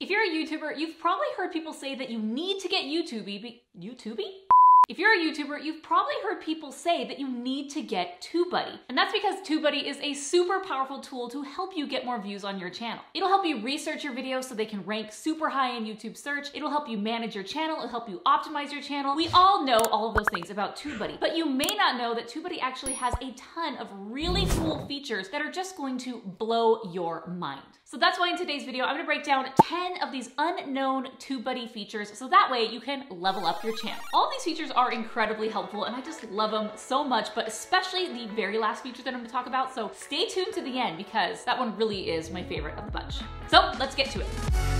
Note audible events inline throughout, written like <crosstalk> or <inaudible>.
If you're a YouTuber, you've probably heard people say that you need to get YouTube. Be- YouTubey? If you're a YouTuber, you've probably heard people say that you need to get TubeBuddy. And that's because TubeBuddy is a super powerful tool to help you get more views on your channel. It'll help you research your videos so they can rank super high in YouTube search. It'll help you manage your channel. It'll help you optimize your channel. We all know all of those things about TubeBuddy, but you may not know that TubeBuddy actually has a ton of really cool features that are just going to blow your mind. So that's why in today's video, I'm gonna break down 10 of these unknown TubeBuddy features so that way you can level up your channel. All these features are incredibly helpful and I just love them so much, but especially the very last feature that I'm gonna talk about. So stay tuned to the end because that one really is my favorite of the bunch. So let's get to it.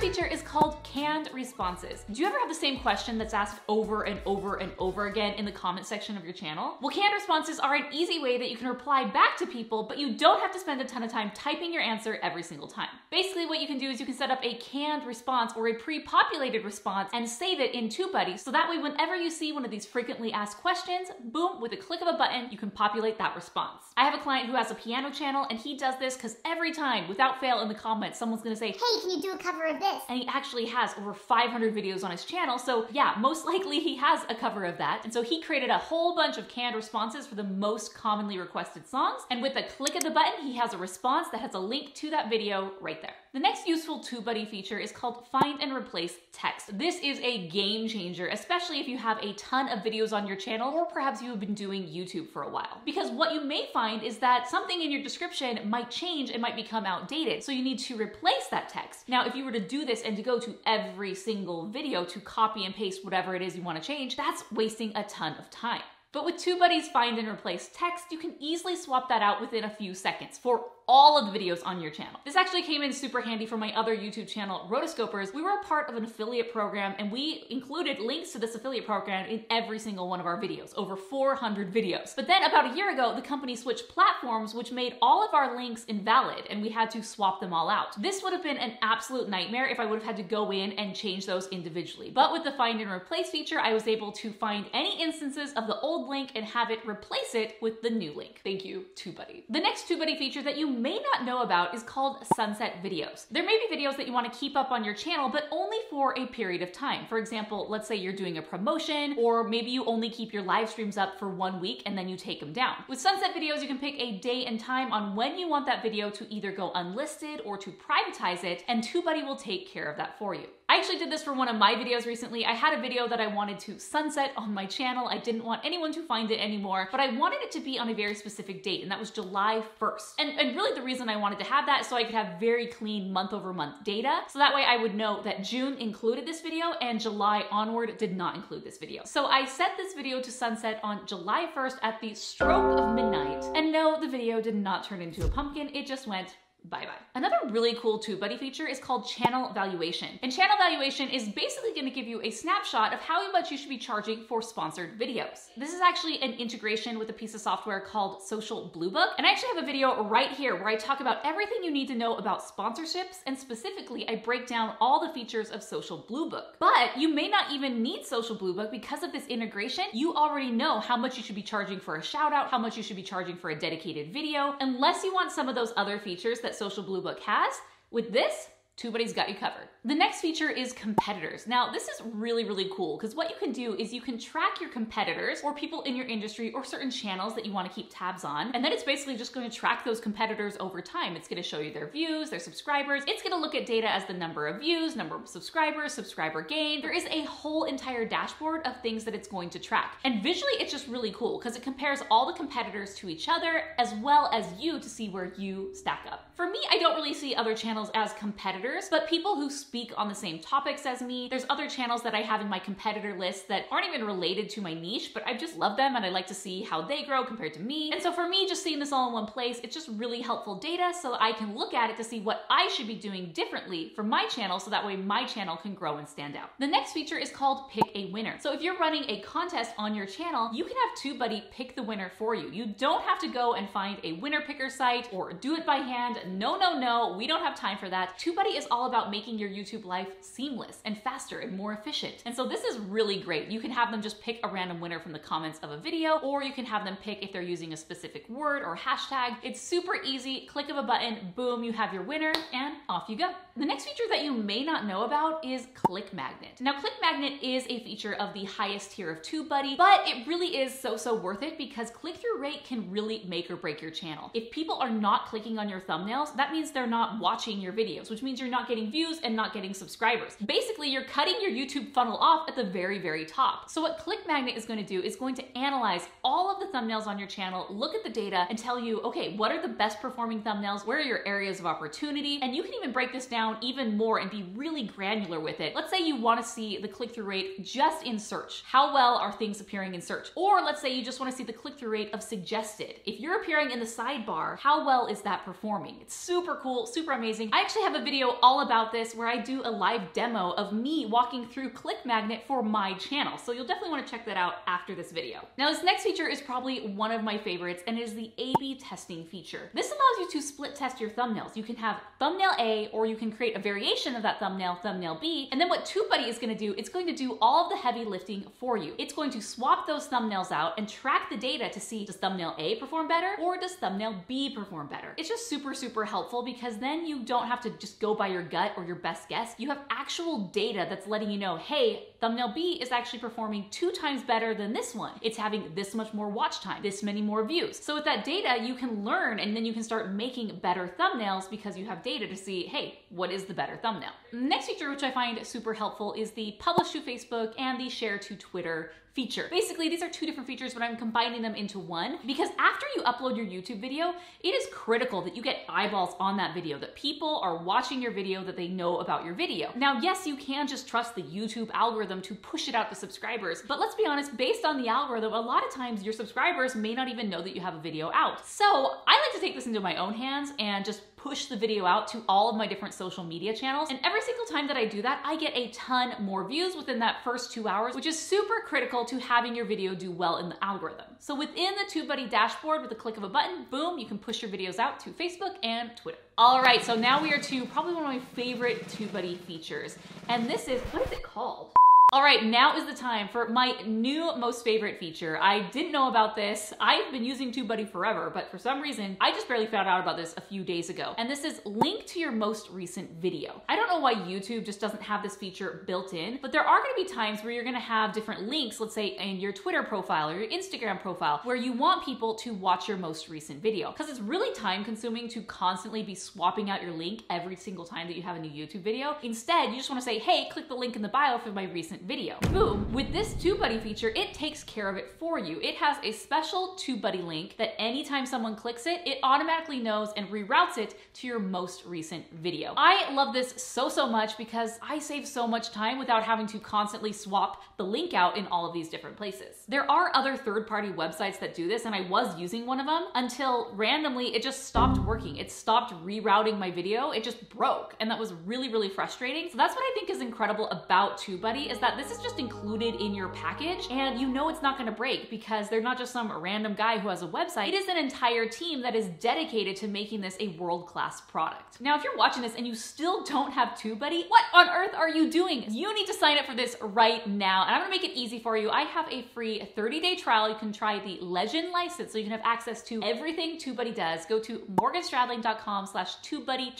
Feature is called canned responses. Do you ever have the same question that's asked over and over and over again in the comment section of your channel? Well, canned responses are an easy way that you can reply back to people, but you don't have to spend a ton of time typing your answer every single time. Basically, what you can do is you can set up a canned response or a pre-populated response and save it in TubeBuddy, so that way whenever you see one of these frequently asked questions, boom, with a click of a button, you can populate that response. I have a client who has a piano channel and he does this because every time, without fail in the comments, someone's gonna say, Hey, can you do a cover of this? And he actually has over 500 videos on his channel. So yeah, most <laughs> likely he has a cover of that. And so he created a whole bunch of canned responses for the most commonly requested songs. And with a click of the button, he has a response that has a link to that video right there. The next useful TubeBuddy feature is called Find and Replace Text. This is a game changer, especially if you have a ton of videos on your channel or perhaps you have been doing YouTube for a while. Because what you may find is that something in your description might change and might become outdated. So you need to replace that text. Now, if you were to do this and to go to every single video to copy and paste whatever it is you want to change, that's wasting a ton of time. But with TubeBuddy's find and replace text, you can easily swap that out within a few seconds for all of the videos on your channel. This actually came in super handy for my other YouTube channel, Rotoscopers. We were a part of an affiliate program and we included links to this affiliate program in every single one of our videos, over 400 videos. But then about a year ago, the company switched platforms, which made all of our links invalid and we had to swap them all out. This would have been an absolute nightmare if I would have had to go in and change those individually. But with the find and replace feature, I was able to find any instances of the old link and have it replace it with the new link. Thank you, TubeBuddy. The next TubeBuddy feature that you may not know about is called sunset videos. There may be videos that you want to keep up on your channel, but only for a period of time. For example, let's say you're doing a promotion, or maybe you only keep your live streams up for one week and then you take them down. With sunset videos, you can pick a day and time on when you want that video to either go unlisted or to privatize it, and TubeBuddy will take care of that for you. I actually did this for one of my videos recently. I had a video that I wanted to sunset on my channel. I didn't want anyone to find it anymore, but I wanted it to be on a very specific date, and that was July 1st. And, and really the reason I wanted to have that so I could have very clean month over month data. So that way I would know that June included this video and July onward did not include this video. So I set this video to sunset on July 1st at the stroke of midnight. And no, the video did not turn into a pumpkin. It just went bye-bye. Another really cool TubeBuddy feature is called channel valuation. And channel valuation is basically gonna give you a snapshot of how much you should be charging for sponsored videos. This is actually an integration with a piece of software called Social Bluebook. And I actually have a video right here where I talk about everything you need to know about sponsorships. And specifically, I break down all the features of Social Bluebook. But you may not even need Social Bluebook because of this integration. You already know how much you should be charging for a shout out, how much you should be charging for a dedicated video, unless you want some of those other features that that Social Bluebook has. With this, TubeBuddy's got you covered. The next feature is competitors. Now, this is really, really cool because what you can do is you can track your competitors or people in your industry or certain channels that you want to keep tabs on. And then it's basically just going to track those competitors over time. It's going to show you their views, their subscribers. It's going to look at data as the number of views, number of subscribers, subscriber gain. There is a whole entire dashboard of things that it's going to track. And visually, it's just really cool because it compares all the competitors to each other as well as you to see where you stack up. For me, I don't see other channels as competitors but people who speak on the same topics as me. There's other channels that I have in my competitor list that aren't even related to my niche, but I just love them and I like to see how they grow compared to me. And so for me, just seeing this all in one place, it's just really helpful data so I can look at it to see what I should be doing differently for my channel so that way my channel can grow and stand out. The next feature is called pick a winner. So if you're running a contest on your channel, you can have TubeBuddy pick the winner for you. You don't have to go and find a winner picker site or do it by hand. No, no, no, we don't have time for that. TubeBuddy is all about making your YouTube life seamless and faster and more efficient. And so this is really great. You can have them just pick a random winner from the comments of a video, or you can have them pick if they're using a specific word or hashtag. It's super easy. Click of a button, boom, you have your winner, and off you go. The next feature that you may not know about is Click Magnet. Now, Click Magnet is a feature of the highest tier of TubeBuddy, but it really is so, so worth it because click-through rate can really make or break your channel. If people are not clicking on your thumbnails, that means they're not watching your videos, which means you're not getting views and not getting subscribers. Basically, you're cutting your YouTube funnel off at the very, very top. So what Click Magnet is going to do is going to analyze all of the thumbnails on your channel, look at the data and tell you, okay, what are the best performing thumbnails? Where are your areas of opportunity? And you can even break this down even more and be really granular with it. Let's say you want to see the click-through rate just in search. How well are things appearing in search? Or let's say you just want to see the click-through rate of suggested. If you're appearing in the sidebar, how well is that performing? It's super cool, super amazing. I actually have a video all about this where I do a live demo of me walking through Click Magnet for my channel. So you'll definitely want to check that out after this video. Now this next feature is probably one of my favorites and it is the A-B testing feature. This allows you to split test your thumbnails. You can have thumbnail A or you can create a variation of that thumbnail, thumbnail B. And then what TubeBuddy is gonna do, it's going to do all of the heavy lifting for you. It's going to swap those thumbnails out and track the data to see does thumbnail A perform better or does thumbnail B perform better. It's just super, super helpful because then you don't have to just go by your gut or your best guess. You have actual data that's letting you know, hey, thumbnail B is actually performing two times better than this one. It's having this much more watch time, this many more views. So with that data, you can learn and then you can start making better thumbnails because you have data to see, hey, what is the better thumbnail? Next feature, which I find super helpful, is the publish to Facebook and the share to Twitter feature. Basically, these are two different features, but I'm combining them into one because after you upload your YouTube video, it is critical that you get eyeballs on that video, that people are watching your video, that they know about your video. Now, yes, you can just trust the YouTube algorithm to push it out to subscribers, but let's be honest, based on the algorithm, a lot of times your subscribers may not even know that you have a video out. So I like to take this into my own hands and just push the video out to all of my different social media channels. And every single time that I do that, I get a ton more views within that first two hours, which is super critical to having your video do well in the algorithm. So within the TubeBuddy dashboard with a click of a button, boom, you can push your videos out to Facebook and Twitter. All right, so now we are to probably one of my favorite TubeBuddy features. And this is, what is it called? All right, now is the time for my new most favorite feature. I didn't know about this. I've been using TubeBuddy forever, but for some reason, I just barely found out about this a few days ago. And this is link to your most recent video. I don't know why YouTube just doesn't have this feature built in, but there are gonna be times where you're gonna have different links, let's say in your Twitter profile or your Instagram profile, where you want people to watch your most recent video. Because it's really time consuming to constantly be swapping out your link every single time that you have a new YouTube video. Instead, you just wanna say, hey, click the link in the bio for my recent recent video. Boom, with this TubeBuddy feature, it takes care of it for you. It has a special TubeBuddy link that anytime someone clicks it, it automatically knows and reroutes it to your most recent video. I love this so, so much because I save so much time without having to constantly swap the link out in all of these different places. There are other third-party websites that do this and I was using one of them until randomly it just stopped working. It stopped rerouting my video. It just broke and that was really, really frustrating. So that's what I think is incredible about TubeBuddy is that that this is just included in your package and you know it's not gonna break because they're not just some random guy who has a website. It is an entire team that is dedicated to making this a world-class product. Now, if you're watching this and you still don't have TubeBuddy, what on earth are you doing? You need to sign up for this right now. And I'm gonna make it easy for you. I have a free 30-day trial. You can try the Legend license so you can have access to everything TubeBuddy does. Go to morganstradling.com slash TubeBuddy.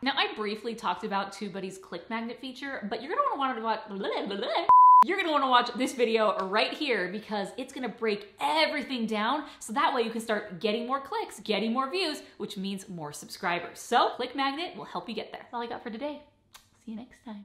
Now, I briefly talked about TubeBuddy's click magnet feature, but you're gonna wanna watch you're gonna wanna watch this video right here because it's gonna break everything down so that way you can start getting more clicks, getting more views, which means more subscribers. So Click Magnet will help you get there. That's all I got for today. See you next time.